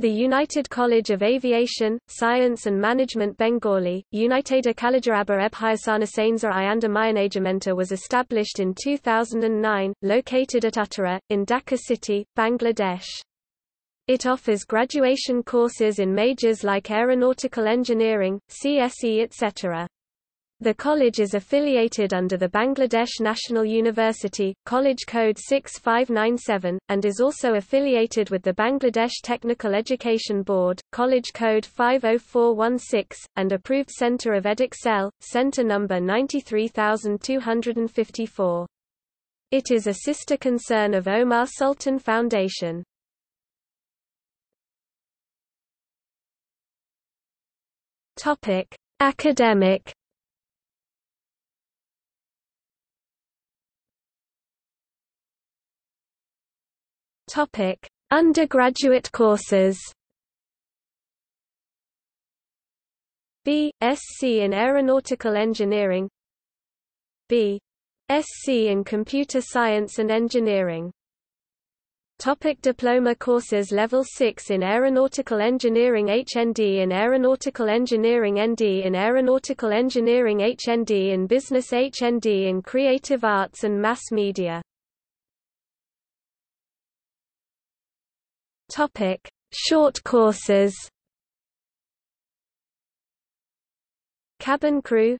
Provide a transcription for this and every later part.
The United College of Aviation, Science and Management Bengali, United Kalajarabar Ebhyasana Sainza Ianda Mayanajamenta was established in 2009, located at Uttara, in Dhaka City, Bangladesh. It offers graduation courses in majors like aeronautical engineering, CSE etc. The college is affiliated under the Bangladesh National University, College Code 6597, and is also affiliated with the Bangladesh Technical Education Board, College Code 50416, and approved Center of EdExcel, Center number 93254. It is a sister concern of Omar Sultan Foundation. Topic: Academic Topic: Undergraduate courses. B. Sc in Aeronautical Engineering B. Sc in Computer Science and Engineering Topic diploma courses Level 6 in Aeronautical Engineering HND in Aeronautical Engineering ND in Aeronautical Engineering HND in Business HND in Creative Arts and Mass Media Topic: Short courses. Cabin crew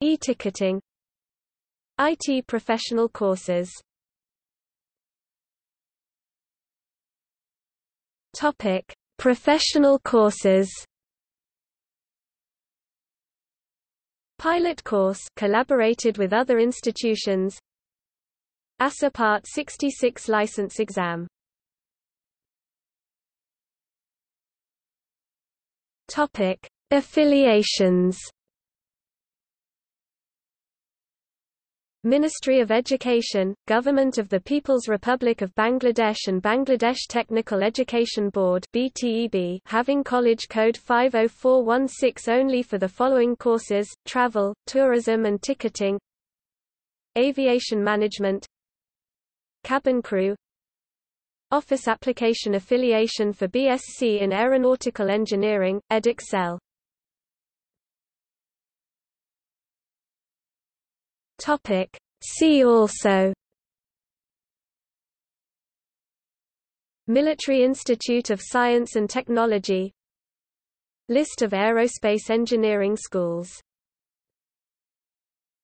E-ticketing IT professional courses Topic: Professional courses. Pilot course collaborated with other institutions. ASA Part 66 license exam Topic: Affiliations. Ministry of Education, Government of the People's Republic of Bangladesh and Bangladesh Technical Education Board BTEB having College Code 50416 only for the following courses, Travel, Tourism and Ticketing. Aviation Management. Cabin Crew Office Application Affiliation for BSc in Aeronautical Engineering, EdExcel. Topic. See also. Military Institute of Science and Technology. List of aerospace engineering schools